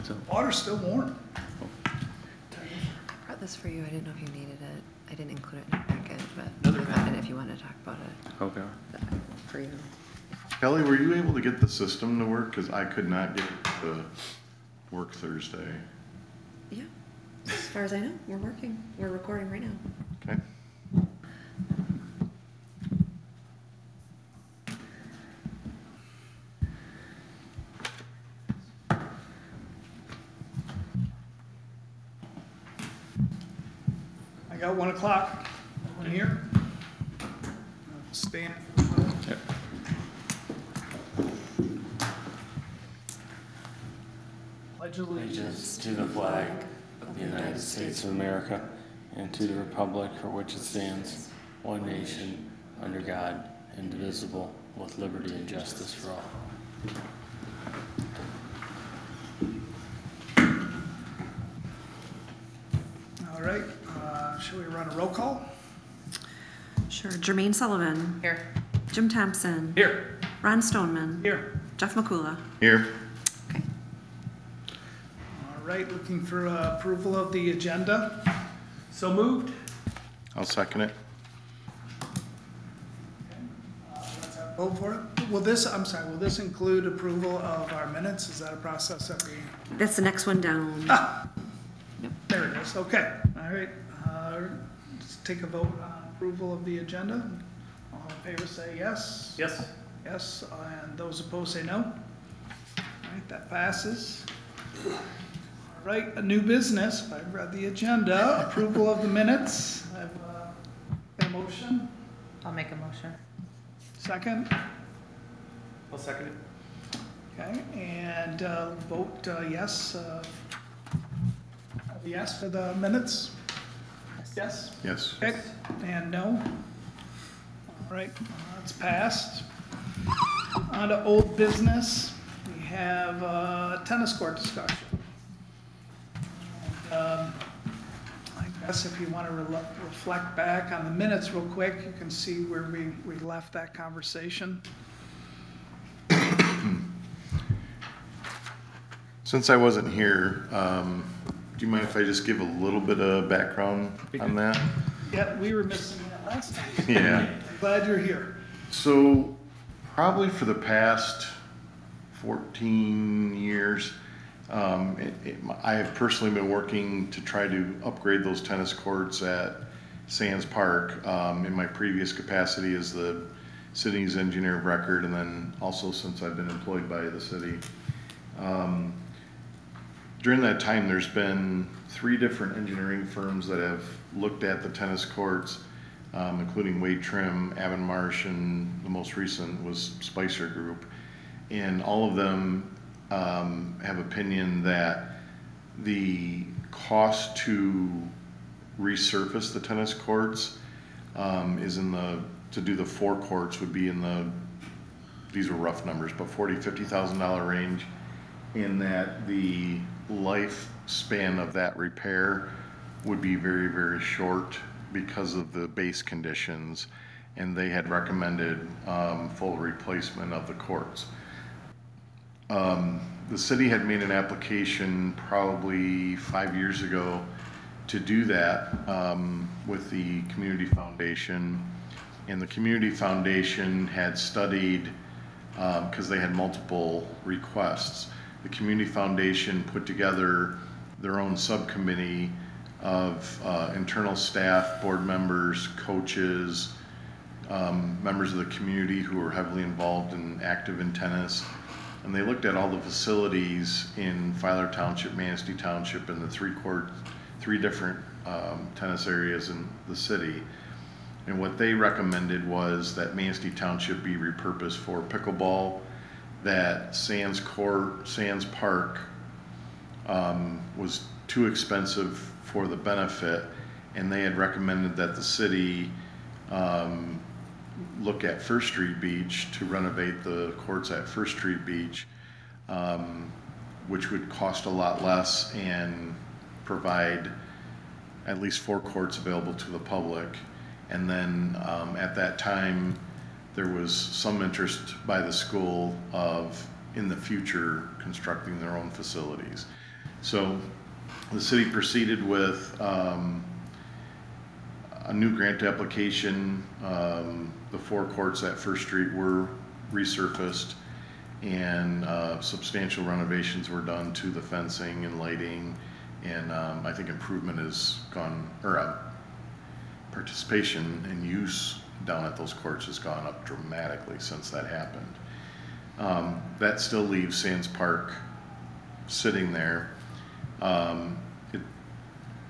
What's up? Water's still warm. I brought this for you. I didn't know if you needed it. I didn't include it in your packet, but Another I found it if you wanted to talk about it Okay. for you. Kelly, were you able to get the system to work? Cause I could not get it to work Thursday. Yeah, as far as I know, we're working. We're recording right now. Okay? I got one o'clock. Everyone here? Stand. Yep. Pledge allegiance. allegiance to the flag of the United States of America and to the republic for which it stands, one nation, under God, indivisible, with liberty and justice for all. All right, shall we run a roll call? Sure. Jermaine Sullivan. Here. Jim Thompson. Here. Ron Stoneman. Here. Jeff Mikula. Here? All right, looking for uh, approval of the agenda. So moved. I'll second it. Vote for it. Will this, I'm sorry, will this include approval of our minutes? Is that a process that we? That's the next one down. There it is, okay, all right. Uh, Let's take a vote on approval of the agenda. All in favor say yes. Yes. Yes, and those opposed say no. All right, that passes. All right, a new business, I've read the agenda, approval of the minutes. I've, uh, a motion, I'll make a motion. second, I'll second it. okay, and uh, vote uh, yes, uh, yes for the minutes? Yes? Yes. Okay, and no? All right, uh, that's passed. On to old business, we have a tennis court discussion. Um, I guess if you want to reflect back on the minutes real quick, you can see where we, we left that conversation. Since I wasn't here, um, do you mind if I just give a little bit of background on that? Yeah, we were missing that last time. Yeah. Glad you're here. So, probably for the past 14 years, um, it, it, I have personally been working to try to upgrade those tennis courts at Sands Park um, in my previous capacity as the city's engineer of record, and then also since I've been employed by the city. Um, during that time, there's been three different engineering firms that have looked at the tennis courts, um, including Wade Trim, Abonmarche, and the most recent was Spicer Group. And all of them um, have opinion that the cost to resurface the tennis courts um, is in the, to do the four courts would be in the, these are rough numbers, but forty, fifty thousand dollar range. In that the lifespan of that repair would be very, very short because of the base conditions. And they had recommended, um, full replacement of the courts. Um, the city had made an application probably five years ago to do that, um, with the community foundation. And the community foundation had studied, um, cause they had multiple requests. The community foundation put together their own subcommittee of, uh, internal staff, board members, coaches, um, members of the community who are heavily involved and active in tennis. And they looked at all the facilities in Filer Township, Manistee Township, and the three court, three different um, tennis areas in the city. And what they recommended was that Manistee Township be repurposed for pickleball, that Sands Court, Sands Park um, was too expensive for the benefit, and they had recommended that the city um, look at First Street Beach to renovate the courts at First Street Beach, um, which would cost a lot less and provide at least four courts available to the public. And then um, at that time, there was some interest by the school of, in the future, constructing their own facilities. So the city proceeded with um, a new grant application. Um, The four courts at First Street were resurfaced and uh, substantial renovations were done to the fencing and lighting. And um, I think improvement has gone, or uh, participation and use down at those courts has gone up dramatically since that happened. Um, That still leaves Sands Park sitting there. Um, it-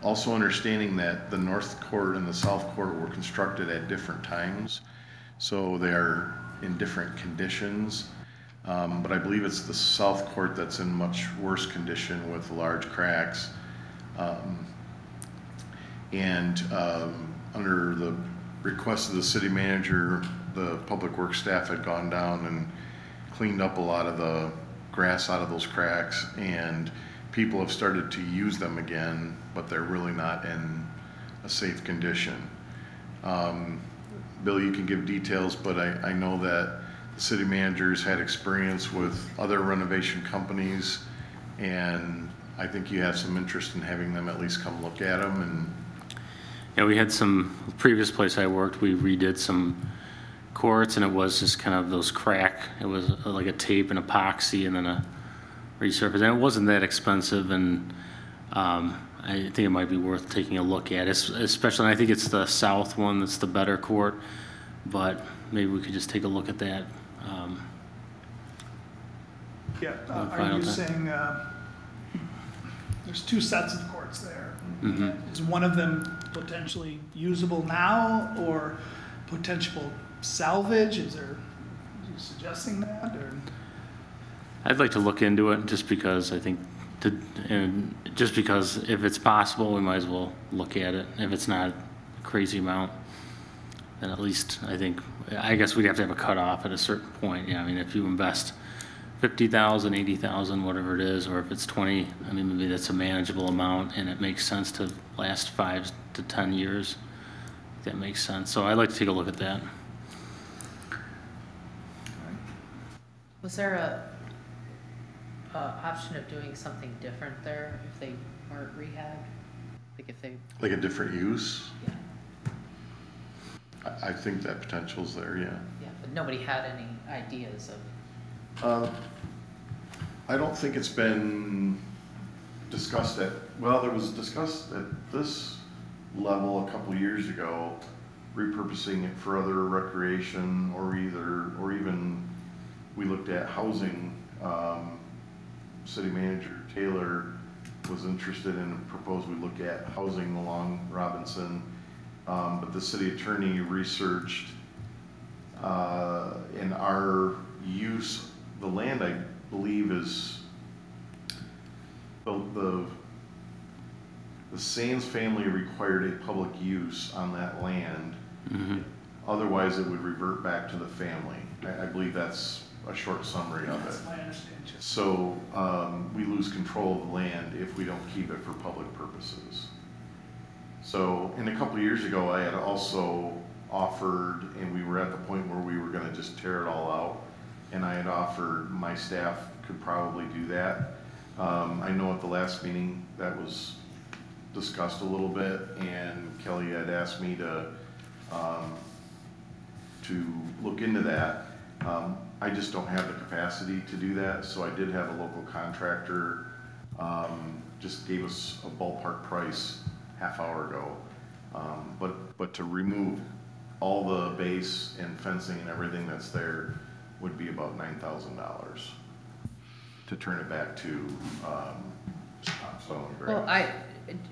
Also understanding that the north court and the south court were constructed at different times, so they are in different conditions. Um, But I believe it's the south court that's in much worse condition with large cracks. Um, And um, under the request of the city manager, the public works staff had gone down and cleaned up a lot of the grass out of those cracks. And people have started to use them again, but they're really not in a safe condition. Um, Bill, you can give details, but I, I know that the city managers had experience with other renovation companies. And I think you have some interest in having them at least come look at them and Yeah, we had some, previous place I worked, we redid some courts and it was just kind of those crack, it was like a tape and epoxy and then a resurface. And it wasn't that expensive and um, I think it might be worth taking a look at, es- especially, I think it's the south one that's the better court, but maybe we could just take a look at that. Um, Yeah, uh, are you time. saying, uh, there's two sets of courts there? Mhm. Is one of them potentially usable now or potential salvage? Is there, you suggesting that or? I'd like to look into it, just because I think, to, and just because if it's possible, we might as well look at it. If it's not a crazy amount, then at least, I think, I guess we'd have to have a cutoff at a certain point, yeah, I mean, if you invest fifty thousand, eighty thousand, whatever it is, or if it's twenty, I mean, maybe that's a manageable amount, and it makes sense to last five to ten years. That makes sense, so I'd like to take a look at that. Was there a, a option of doing something different there if they weren't rehab? Like if they, like a different use. yeah, I, I think that potential's there, yeah. yeah, but nobody had any ideas of, Uh, I don't think it's been discussed at, well, there was discussed at this level a couple years ago, repurposing it for other recreation or either, or even, we looked at housing. Um, City Manager Taylor was interested in, proposed we look at housing along Robinson. Um, but the city attorney researched uh, in our use, the land, I believe, is the, the, the Sands family required a public use on that land. Mhm. Otherwise, it would revert back to the family. I, I believe that's a short summary of it. That's my understanding. So, um, we lose control of the land if we don't keep it for public purposes. So, and a couple of years ago, I had also offered, and we were at the point where we were gonna just tear it all out. And I had offered, my staff could probably do that. Um, I know at the last meeting, that was discussed a little bit, and Kelly had asked me to, um, to look into that. Um, I just don't have the capacity to do that, so I did have a local contractor, um, just gave us a ballpark price half hour ago. Um, but, but to remove all the base and fencing and everything that's there would be about nine thousand dollars to turn it back to, um, stone and well. I,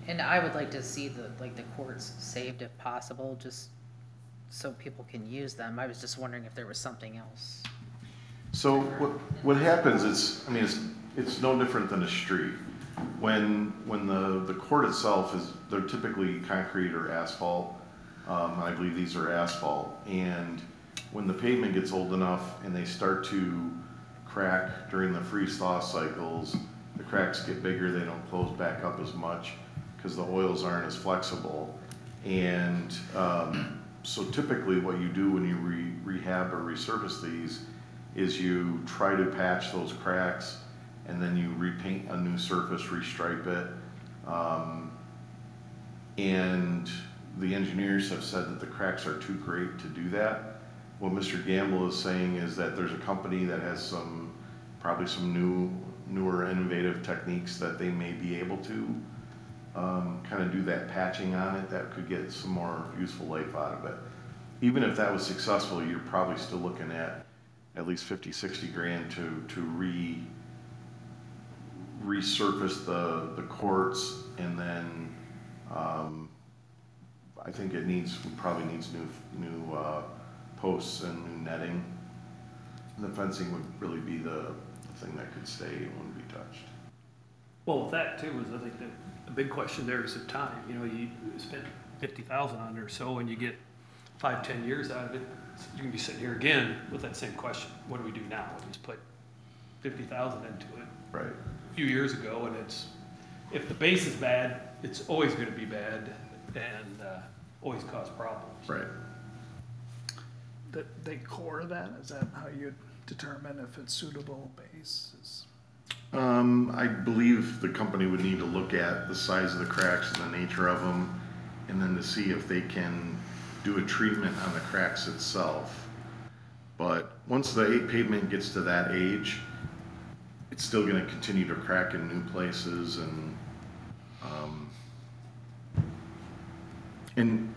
and I would like to see the, like, the courts saved if possible, just so people can use them. I was just wondering if there was something else. So what, what happens is, I mean, it's, it's no different than a street. When, when the, the court itself is, they're typically concrete or asphalt. Um, I believe these are asphalt. And when the pavement gets old enough and they start to crack during the freeze thaw cycles, the cracks get bigger, they don't close back up as much because the oils aren't as flexible. And, um, so typically what you do when you re- rehab or resurface these is you try to patch those cracks and then you repaint a new surface, restripe it. Um, and the engineers have said that the cracks are too great to do that. What Mr. Gamble is saying is that there's a company that has some, probably some new, newer innovative techniques that they may be able to um, kind of do that patching on it, that could get some more useful life out of it. Even if that was successful, you're probably still looking at at least 50, 60 grand to, to re, resurface the, the courts and then, um, I think it needs, probably needs new, new, uh, posts and new netting. And the fencing would really be the, the thing that could stay, it wouldn't be touched. Well, with that too, is I think that the big question there is the time, you know, you spend fifty thousand on it or so and you get five, ten years out of it. You can be sitting here again with that same question, what do we do now? We just put fifty thousand into it Right. a few years ago and it's, if the base is bad, it's always gonna be bad and, uh, always cause problems. Right. The, the core that, is that how you determine if it's suitable bases? Um, I believe the company would need to look at the size of the cracks and the nature of them, and then to see if they can do a treatment on the cracks itself. But once the pavement gets to that age, it's still gonna continue to crack in new places and, um, and,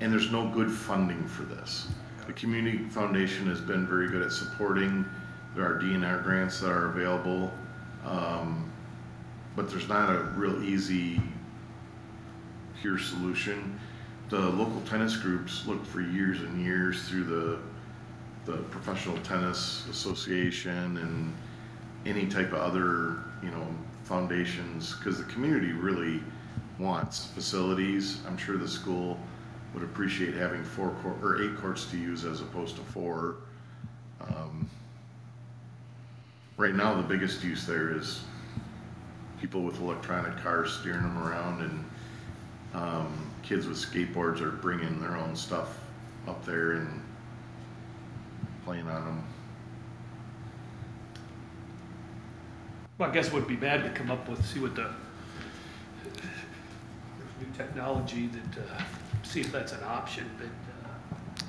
and there's no good funding for this. The community foundation has been very good at supporting, there are DNR grants that are available, um, but there's not a real easy pure solution. The local tennis groups looked for years and years through the, the Professional Tennis Association and any type of other, you know, foundations, because the community really wants facilities. I'm sure the school would appreciate having four court, or eight courts to use as opposed to four. Um, Right now, the biggest use there is people with electronic cars steering them around and, um, kids with skateboards are bringing their own stuff up there and playing on them. Well, I guess it would be bad to come up with, see what the, new technology that, uh, see if that's an option, but, uh,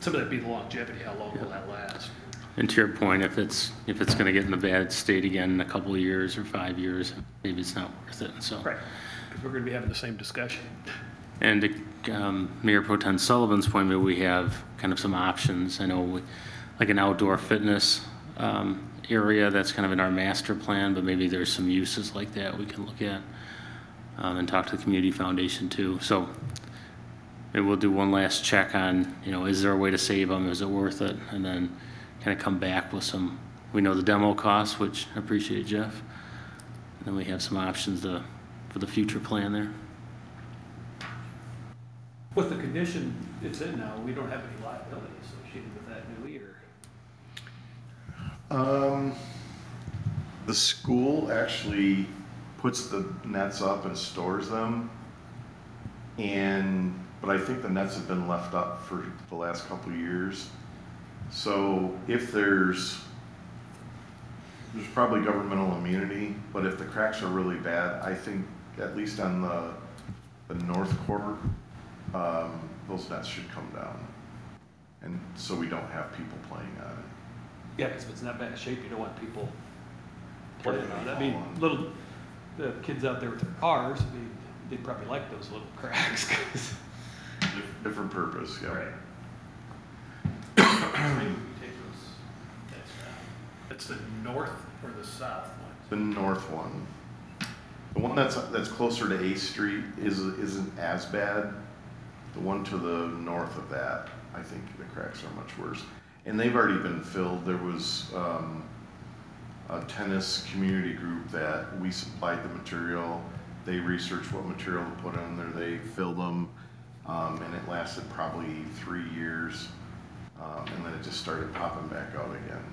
some of that be the longevity, how long will that last? And to your point, if it's, if it's gonna get in a bad state again in a couple of years or five years, maybe it's not worth it, so. Right, because we're gonna be having the same discussion. And to um, Mayor Pro Tem Sullivan's point, maybe we have kind of some options. I know, we- like an outdoor fitness um, area, that's kind of in our master plan, but maybe there's some uses like that we can look at um, and talk to the community foundation too. So maybe we'll do one last check on, you know, is there a way to save them? Is it worth it? And then kind of come back with some, we know the demo costs, which I appreciate Jeff. And then we have some options to, for the future plan there. With the condition it's in now, we don't have any liability associated with that, new year. Um, the school actually puts the nets up and stores them. And, but I think the nets have been left up for the last couple of years. So if there's, there's probably governmental immunity, but if the cracks are really bad, I think at least on the, the north quarter, um, those nets should come down. And so we don't have people playing on it. Yeah, because if it's in that bad shape, you don't want people playing on it. I mean, little, the kids out there with their cars, I mean, they'd probably like those little cracks, 'cause- Dif- Different purpose, yeah. Right. Maybe we take those, that's, uh, that's the north or the south one? The north one. The one that's, that's closer to Eighth Street is, isn't as bad. The one to the north of that, I think the cracks are much worse. And they've already been filled. There was, um, a tennis community group that we supplied the material. They researched what material to put in there. They filled them, um, and it lasted probably three years. Um, and then it just started popping back out again.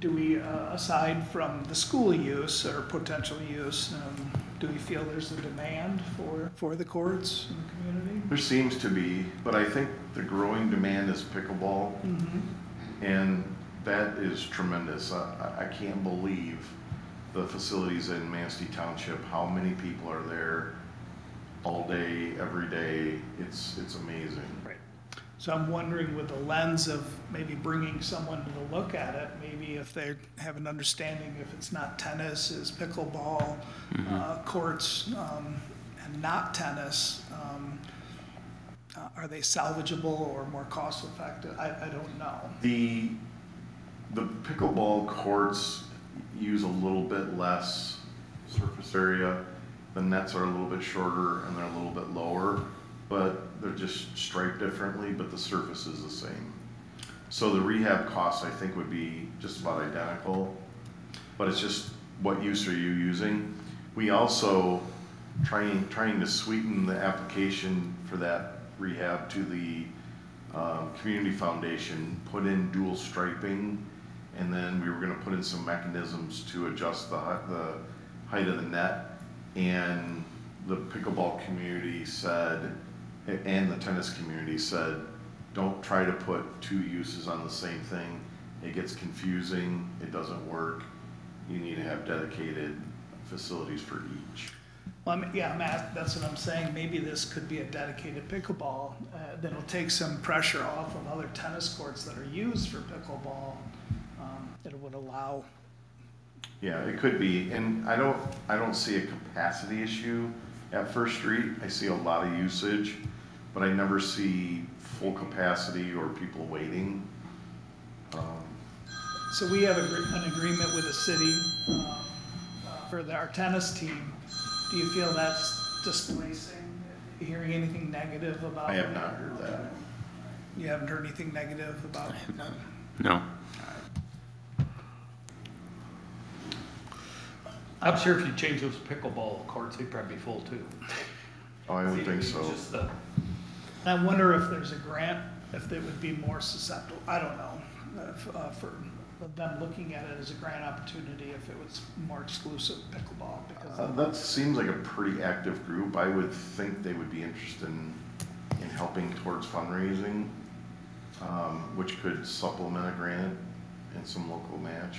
Do we, uh, aside from the school use or potential use, um, do we feel there's a demand for, for the courts in the community? There seems to be, but I think the growing demand is pickleball. And that is tremendous. I, I- I can't believe the facilities in Manistee Township, how many people are there all day, every day. It's, it's amazing. Right. So I'm wondering with the lens of maybe bringing someone to look at it, maybe if they have an understanding if it's not tennis, is pickleball, uh, courts, um, and not tennis, um, uh, are they salvageable or more cost effective? I, I don't know. The, the pickleball courts use a little bit less surface area. The nets are a little bit shorter and they're a little bit lower, but they're just striped differently, but the surface is the same. So the rehab costs, I think, would be just about identical, but it's just what use are you using? We also, trying, trying to sweeten the application for that rehab to the um, community foundation, put in dual striping, and then we were gonna put in some mechanisms to adjust the, the height of the net. And the pickleball community said, and the tennis community said, don't try to put two uses on the same thing. It gets confusing, it doesn't work. You need to have dedicated facilities for each. Well, I mean, yeah, Matt, that's what I'm saying. Maybe this could be a dedicated pickleball, uh, that'll take some pressure off of other tennis courts that are used for pickleball. It would allow, Yeah, it could be, and I don't, I don't see a capacity issue at First Street. I see a lot of usage, but I never see full capacity or people waiting. Um, so we have agree- an agreement with the city um, uh, for the- our tennis team. Do you feel that's displacing? Hearing anything negative about? I have not heard that. You haven't heard anything negative about? It? No. I'm sure if you change those pickleball courts, they'd probably be full too. Oh, I would think so. just the- I wonder if there's a grant, if they would be more susceptible, I don't know, if, uh, for them looking at it as a grant opportunity, if it was more exclusive pickleball, because. Uh, That seems like a pretty active group. I would think they would be interested in, in helping towards fundraising, um, which could supplement a grant and some local match.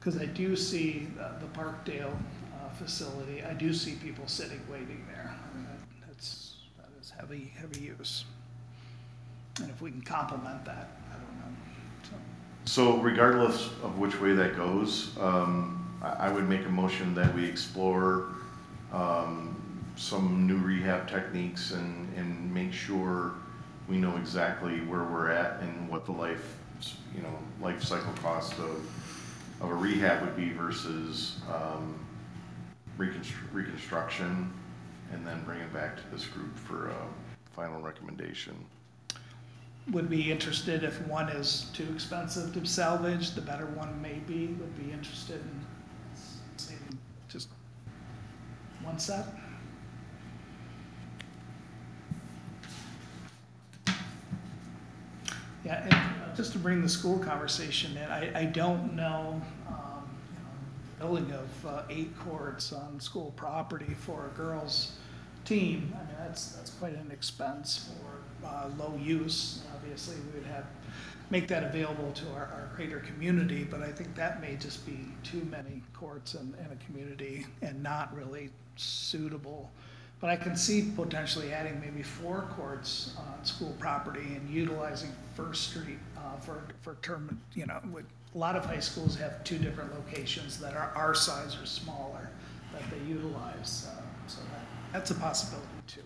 I, cause I do see the, the Parkdale, uh, facility, I do see people sitting, waiting there. That- That's, that is heavy, heavy use. And if we can complement that, I don't know, so. So regardless of which way that goes, um, I, I would make a motion that we explore, um, some new rehab techniques and, and make sure we know exactly where we're at and what the life, you know, life cycle cost of, of a rehab would be versus, um, reconstru- reconstruction, and then bring it back to this group for a final recommendation. would be interested if one is too expensive to salvage, the better one may be, would be interested in saving just one set. Yeah, just to bring the school conversation in, I, I don't know, um, you know, building of uh, eight courts on school property for a girls' team, I mean, that's, that's quite an expense for, uh, low use. Obviously, we would have, make that available to our, our greater community, but I think that may just be too many courts in, in a community and not really suitable. But I can see potentially adding maybe four courts on school property and utilizing First Street, uh, for, for term, you know, with, a lot of high schools have two different locations that are our size or smaller that they utilize, uh, so that, that's a possibility too.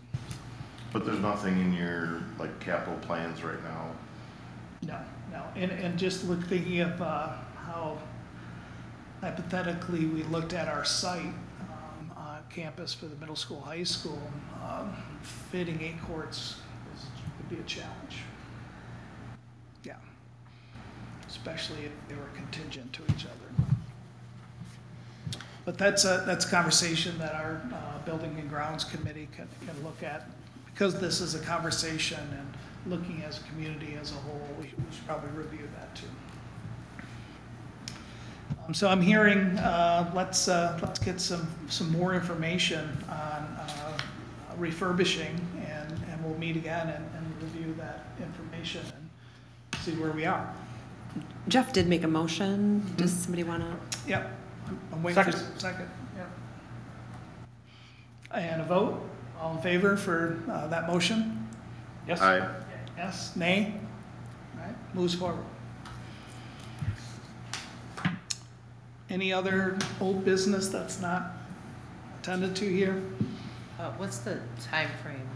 But there's nothing in your, like, capital plans right now No, no, and, and just look, thinking of, uh, how hypothetically we looked at our site, campus for the middle school, high school, um, fitting eight courts is, would be a challenge. Yeah. Especially if they were contingent to each other. But that's a, that's a conversation that our, uh, Building and Grounds Committee can, can look at. Because this is a conversation and looking as a community as a whole, we we should probably review that too. So I'm hearing, uh, let's, uh, let's get some, some more information on uh, refurbishing and, and we'll meet again and, and review that information and see where we are. Jeff did make a motion. Does Mm-hmm. somebody want to? Yep, I'm- I'm waiting for a Second. second, yep. And a vote, all in favor for uh, that motion? Yes? Aye. Yes, nay? All right, moves forward. Any other old business that's not attended to here? Uh, what's the time frame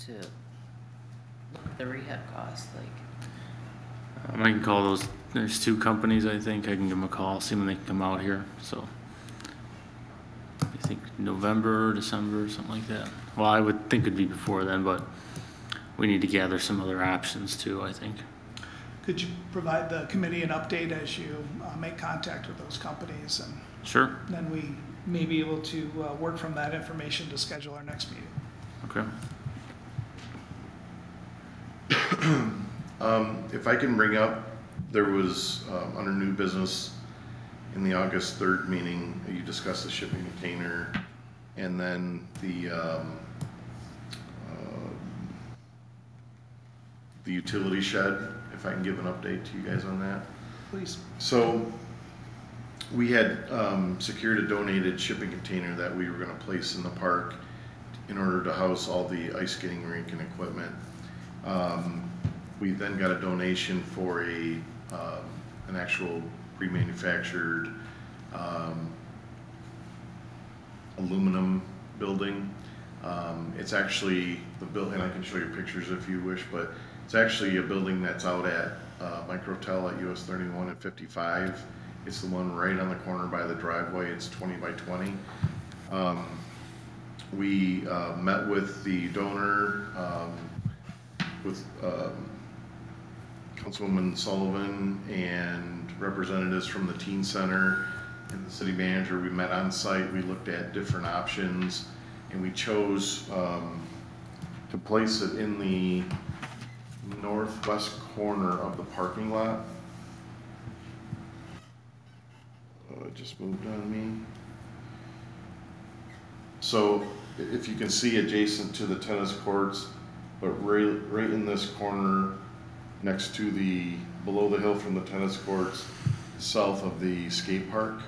to look at the rehab costs like? Um, I can call those, there's two companies, I think, I can give them a call, see when they can come out here, so. I think November, December, something like that. Well, I would think it'd be before then, but we need to gather some other options too, I think. Could you provide the committee an update as you uh, make contact with those companies? And Sure, then we may be able to uh, work from that information to schedule our next meeting. okay. Um, if I can bring up, there was, um, under new business, in the August third meeting, you discussed the shipping container, and then the, um, uh, the utility shed, if I can give an update to you guys on that. Please. So, we had, um, secured a donated shipping container that we were gonna place in the park in order to house all the ice skating rink and equipment. Um, we then got a donation for a, um, an actual pre-manufactured, um, aluminum building. Um, it's actually the building, and I can show you pictures if you wish, but it's actually a building that's out at, uh, Microtel at US thirty-one and fifty-five. It's the one right on the corner by the driveway, it's twenty by twenty. Um, we, uh, met with the donor, um, with, um, Councilwoman Sullivan and representatives from the teen center and the city manager. We met on site, we looked at different options, and we chose, um, to place it in the northwest corner of the parking lot. Oh, it just moved on me. So, if you can see adjacent to the tennis courts, but right, right in this corner, next to the, below the hill from the tennis courts, south of the skate park.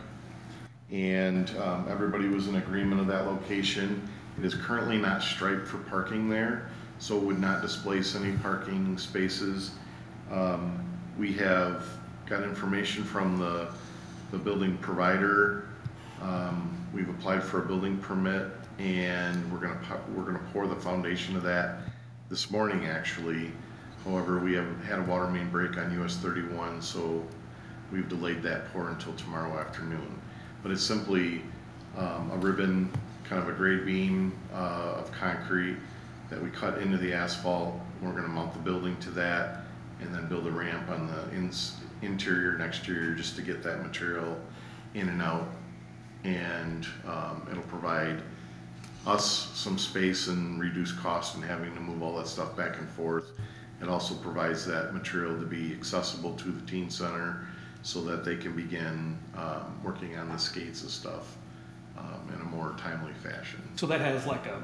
And, um, everybody was in agreement of that location. It is currently not striped for parking there, so would not displace any parking spaces. Um, we have got information from the, the building provider. Um, we've applied for a building permit and we're gonna, we're gonna pour the foundation of that this morning, actually. However, we have had a water main break on US thirty-one, so we've delayed that pour until tomorrow afternoon. But it's simply, um, a ribbon, kind of a grade beam, uh, of concrete that we cut into the asphalt. We're gonna mount the building to that and then build a ramp on the interior and exterior just to get that material in and out. And, um, it'll provide us some space and reduce cost in having to move all that stuff back and forth. It also provides that material to be accessible to the teen center so that they can begin, um, working on the skates and stuff, um, in a more timely fashion. So that has like a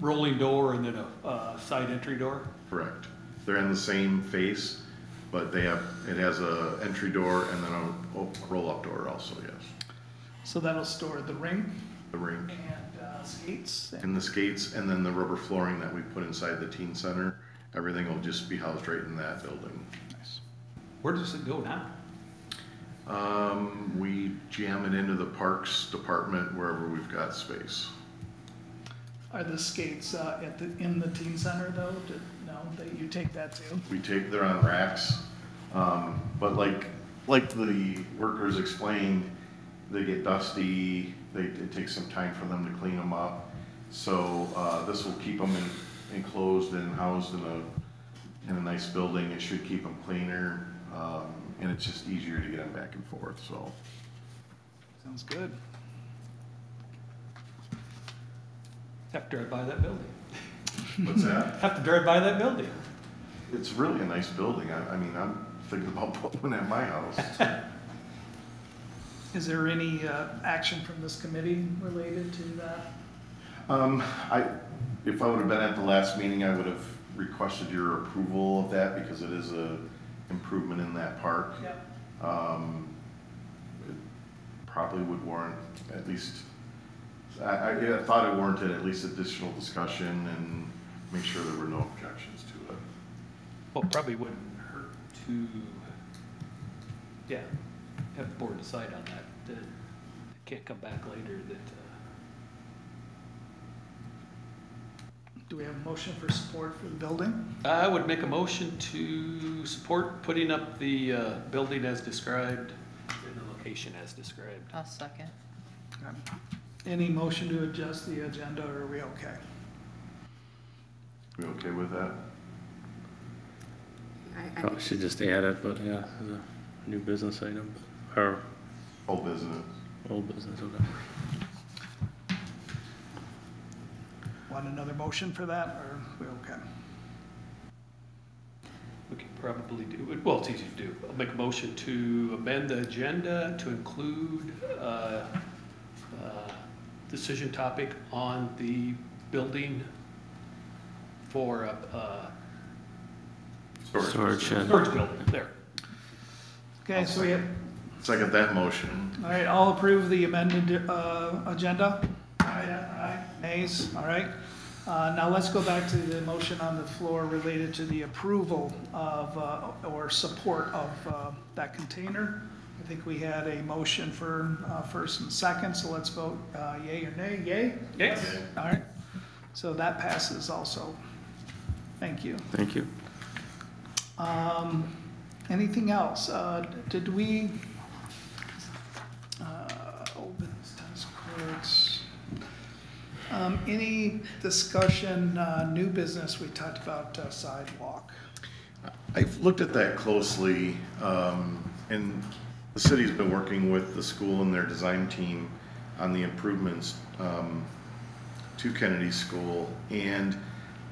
rolling door and then a, uh, side entry door? Correct. They're in the same face, but they have, it has a entry door and then a, a roll-up door also, yes. So that'll store the rink The rink and uh, skates. and the skates and then the rubber flooring that we put inside the teen center. Everything will just be housed right in that building. Nice. Where does it go now? Um, we jam it into the parks department wherever we've got space. Are the skates uh, at the, in the teen center though? Did- No, that you take that too? We take, they're on racks, um, but like, like the workers explained, they get dusty, they, it takes some time for them to clean them up. So, uh, this will keep them in, enclosed and housed in a, in a nice building, it should keep them cleaner, um, and it's just easier to get them back and forth, so. Sounds good. Have to drive by that building. What's that? Have to drive by that building. It's really a nice building, I, I mean, I'm thinking about putting one at my house. Is there any uh, action from this committee related to that? Um, I, if I would have been at the last meeting, I would have requested your approval of that because it is a improvement in that park. Yep. Um, it probably would warrant at least, I, I yeah, I thought it warranted at least additional discussion and make sure there were no objections to it. Well, probably wouldn't hurt to, yeah, have the board decide on that, that it can't come back later that, uh, Do we have a motion for support for the building? I would make a motion to support putting up the, uh, building as described in the location as described. I'll second. Any motion to adjust the agenda, or are we okay? We okay with that? I, I, Probably should just add it, but yeah, as a new business item, or Whole business. old business, okay. Want another motion for that, or are we okay? We could probably do, it. well, it's easy to do. I'll make a motion to amend the agenda to include, uh, uh, decision topic on the building for, uh, uh, Storage shed. storage building, there. Okay, so we have, Second that motion. all right, all approve the amended, uh, agenda? Aye. Aye, nays, all right. Uh, now let's go back to the motion on the floor related to the approval of, uh, or support of, uh, that container. I think we had a motion for, uh, first and second, so let's vote, uh, yay or nay, yay? Yes. All right, so that passes also. Thank you. Thank you. Um, anything else? Uh, did we, uh, old business tennis courts? Um, any discussion, uh, new business, we talked about uh, sidewalk. I've looked at that closely, um, and the city's been working with the school and their design team on the improvements, um, to Kennedy School. And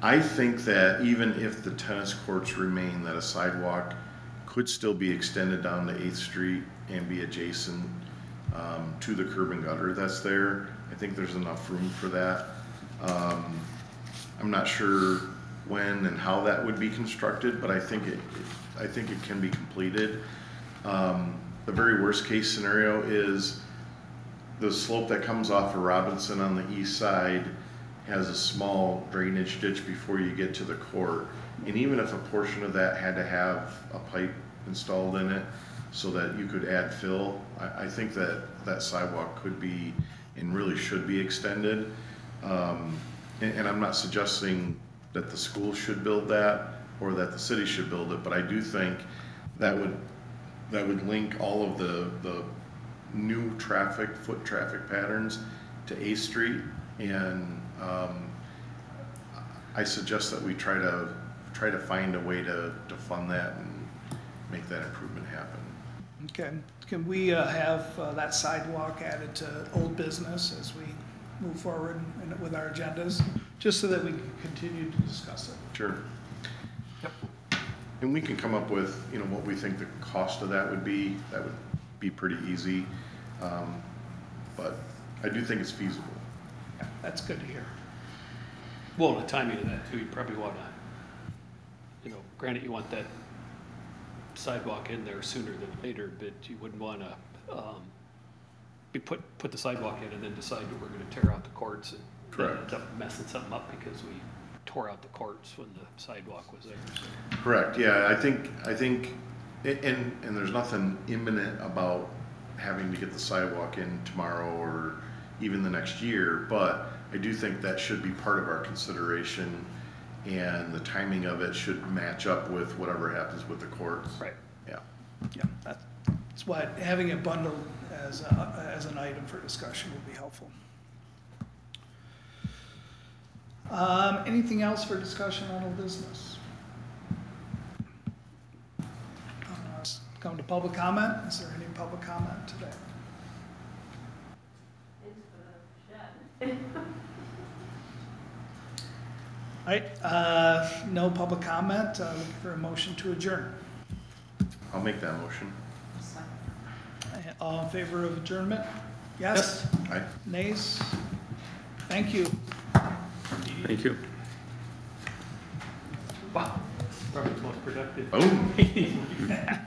I think that even if the tennis courts remain, that a sidewalk could still be extended down to Eighth Street and be adjacent, um, to the curb and gutter that's there. I think there's enough room for that. Um, I'm not sure when and how that would be constructed, but I think it, I think it can be completed. Um, the very worst case scenario is the slope that comes off of Robinson on the east side has a small drainage ditch before you get to the court. And even if a portion of that had to have a pipe installed in it so that you could add fill, I, I think that that sidewalk could be and really should be extended. Um, and, and I'm not suggesting that the school should build that or that the city should build it, but I do think that would, that would link all of the, the new traffic, foot traffic patterns to Eighth Street. And, um, I suggest that we try to, try to find a way to, to fund that and make that improvement happen. Okay, can we, uh, have uh, that sidewalk added to old business as we move forward in- with our agendas? Just so that we can continue to discuss it. Sure. And we can come up with, you know, what we think the cost of that would be. That would be pretty easy. Um, But I do think it's feasible. Yeah, That's good to hear. Well, the timing of that too, you probably wanna, you know, granted you want that sidewalk in there sooner than later, but you wouldn't wanna, um, be put, put the sidewalk in and then decide that we're gonna tear out the courts and then Correct. end up messing something up because we tore out the courts when the sidewalk was there, so. Correct, yeah, I think, I think, a- and, and there's nothing imminent about having to get the sidewalk in tomorrow or even the next year, but I do think that should be part of our consideration, and the timing of it should match up with whatever happens with the courts. Right. Yeah. Yeah, that- that's why having it bundled as, a- as an item for discussion would be helpful. Um, anything else for discussion on old business? Uh, Come to public comment, is there any public comment today? All right, uh, no public comment, uh, looking for a motion to adjourn. I'll make that motion. All in favor of adjournment? Yes? Aye. Nays? Thank you. Thank you. Wow, probably the most productive Boom. meeting we've had.